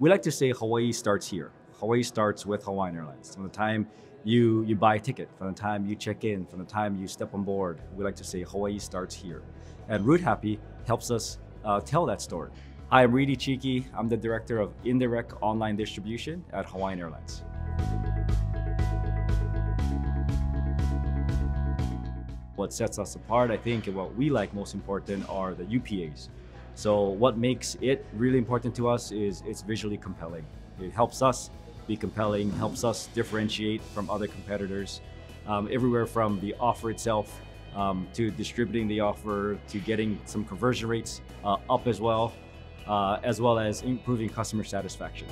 We like to say Hawaii starts here. Hawaii starts with Hawaiian Airlines. From the time you, you buy a ticket, from the time you check in, from the time you step on board, we like to say Hawaii starts here. And Routehappy helps us uh, tell that story. Hi, I'm Reid Ichiki. I'm the Director of Indirect Online Distribution at Hawaiian Airlines. What sets us apart, I think, and what we like most important are the UPAs. So what makes it really important to us is it's visually compelling. It helps us be compelling, helps us differentiate from other competitors. Um, everywhere from the offer itself um, to distributing the offer to getting some conversion rates uh, up as well, uh, as well as improving customer satisfaction.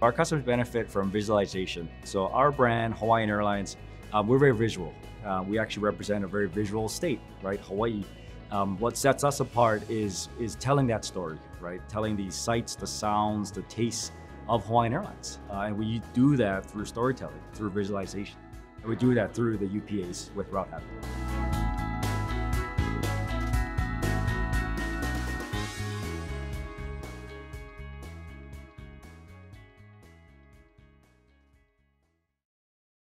Our customers benefit from visualization. So our brand, Hawaiian Airlines, uh, we're very visual. Uh, we actually represent a very visual state, right? Hawaii. Um, what sets us apart is, is telling that story, right? Telling the sights, the sounds, the tastes of Hawaiian Airlines. Uh, and we do that through storytelling, through visualization. And we do that through the UPAs with Routehappy.